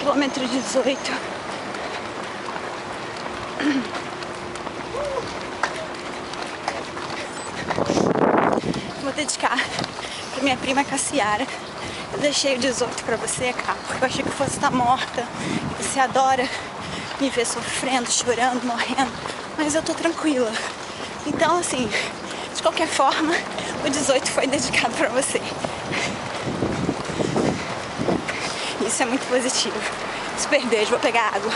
quilômetro 18. Vou dedicar pra minha prima Cassiara. Eu deixei o 18 pra você, cara, porque eu achei que fosse estar morta. Você adora me ver sofrendo, chorando, morrendo. Mas eu tô tranquila. Então, assim, de qualquer forma, o 18 foi dedicado pra você. Isso é muito positivo. Super beijo, vou pegar água.